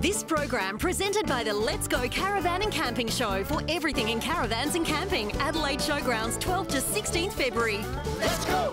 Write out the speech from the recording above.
This program presented by the Let's Go Caravan and Camping Show for everything in caravans and camping. Adelaide Showgrounds 12 to 16th February. Let's go!